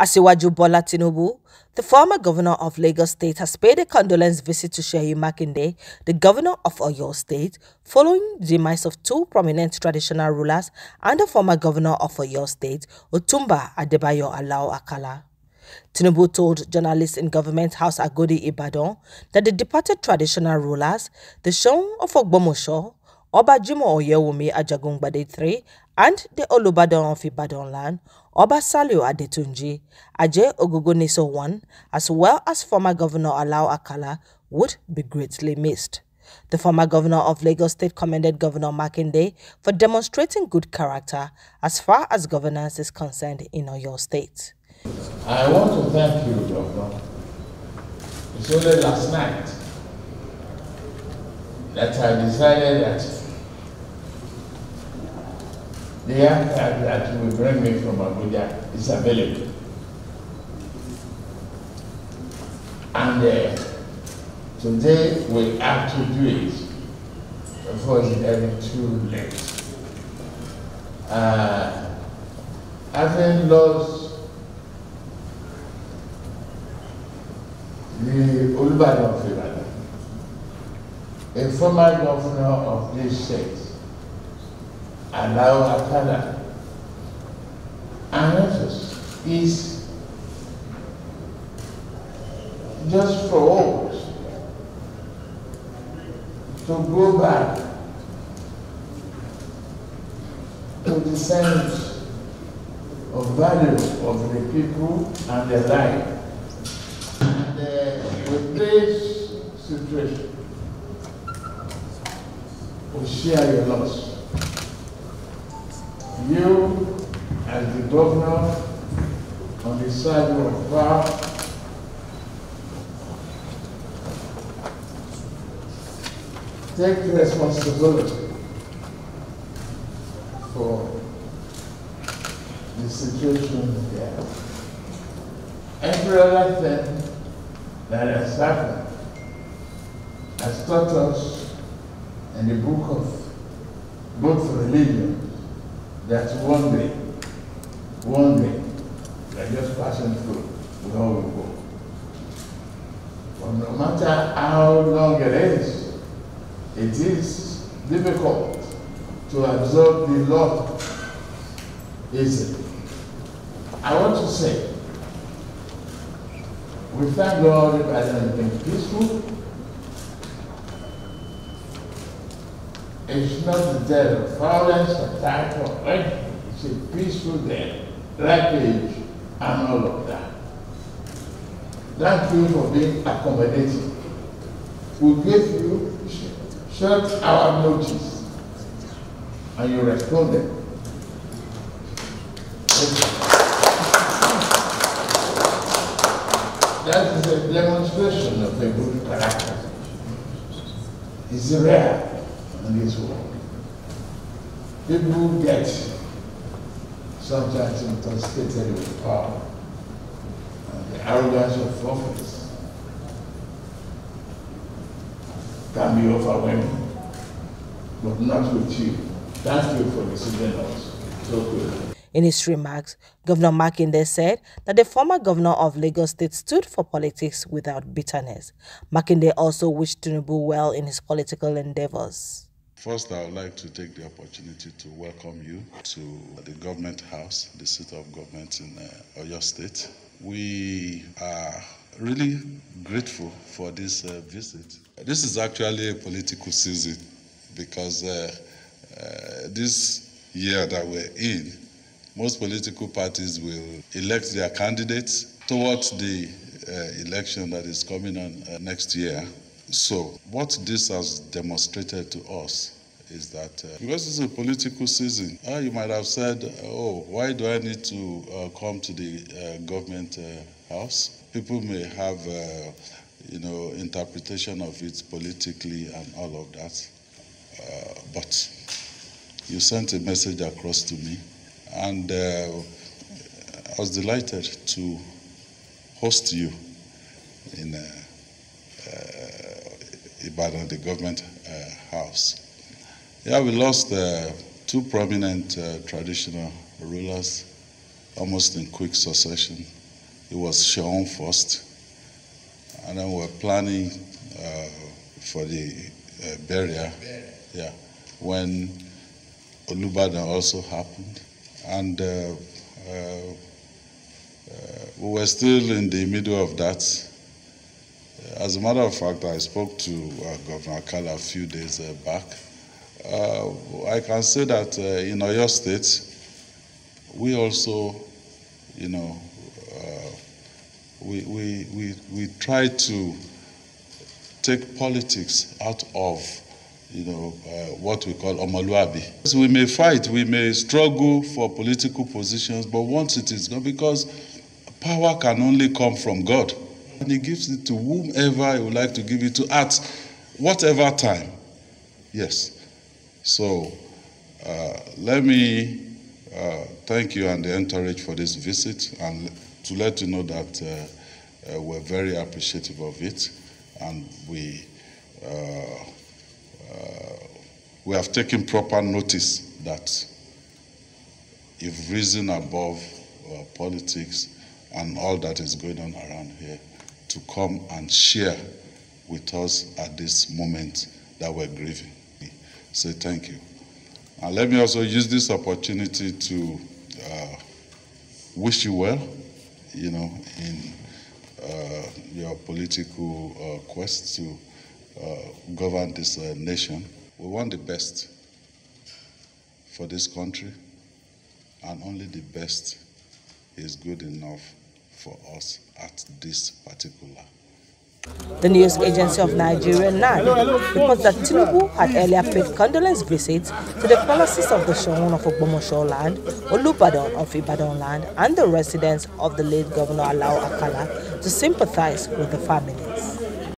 Asiwaju Bola Tinubu, the former governor of Lagos State, has paid a condolence visit to Seyi Makinde, the governor of Oyo State, following the demise of two prominent traditional rulers and the former governor of Oyo State, Otunba Adebayo Alao Akala. Tinubu told journalists in Government House Agodi Ibadan that the departed traditional rulers, the Soun of Ogbomosho, Oba Jimoh Oyewumi Ajagungbade III, and the Olubadan of Ibadan land, Oba Saliu Adetunji, Aje Ogunguniso I, as well as former Governor Alao Akala, would be greatly missed. The former governor of Lagos State commended Governor Makinde for demonstrating good character as far as governance is concerned in Oyo State. I want to thank you, Governor. It's only last night that I decided that the aircraft that will bring me from Abuja is available. And uh, today we have to do it before it's getting too late. Uh, having lost the Olubadan of Ibadan, a former governor of this state, Alao Akala, and others is just for us to go back to the sense of value of the people and their life. And uh, with this situation, we share your loss. You, as the governor, on the side of power, take responsibility for the situation here. Every other thing that has happened has taught us in the book of both religions that one day, one day, we're just passing through, we all will go. But no matter how long it is, it is difficult to absorb the Lord easily. I want to say, we thank God that it has been peaceful. It's not the death of violence, attack, or anything. It's a peaceful death, wreckage, and all of that. Thank you for being accommodating. We gave you short hour notice, and you responded. That is a demonstration of a good character. It's rare in. People get sometimes intoxicated with power and the arrogance of office can be overwhelming, but not with you. Thank you for receiving us so. In his remarks, Governor Makinde said that the former governor of Lagos State stood for politics without bitterness. Makinde also wished Tinubu well in his political endeavors. First, I would like to take the opportunity to welcome you to the government house, the seat of government in uh, Oyo State. We are really grateful for this uh, visit. This is actually a political season because uh, uh this year that we're in, most political parties will elect their candidates towards the uh, election that is coming on uh, next year. So, what this has demonstrated to us is that uh, because it's a political season, uh, you might have said, Oh, why do I need to uh, come to the uh, government house? People may have, you know, interpretation of it politically and all of that. but you sent a message across to me and uh, I was delighted to host you in uh, uh, Ibadan, the government uh, house. Yeah, we lost uh, two prominent uh, traditional rulers almost in quick succession. it was Sean first, and then we're planning uh, for the uh, burial. Yeah, when Olubadan also happened, and uh, uh, uh, we were still in the middle of that. As a matter of fact, I spoke to uh, Governor Akala a few days uh, back. Uh, I can say that uh, in Oyo State, we also, you know, uh, we, we, we, we try to take politics out of, you know, uh, what we call omoluabi. We may fight, we may struggle for political positions, but once it is gone, because power can only come from God. And he gives it to whomever he would like to give it to at whatever time. Yes. So uh, let me uh, thank you and the entourage for this visit and to let you know that uh, uh we're very appreciative of it and we uh, uh, we have taken proper notice that if risen above politics and all that is going on around here to come and share with us at this moment that we're grieving. Say thank you. And let me also use this opportunity to uh, wish you well, you know, in uh, your political uh, quest to uh, govern this uh, nation. We want the best for this country, and only the best is good enough for us at this particular. The news agency of Nigeria, NAN, reports that Tinubu had earlier paid condolence visits to the palaces of the Soun of Ogbomosho land, Olubadan of Ibadan land, and the residents of the late Governor Alao Akala to sympathize with the families.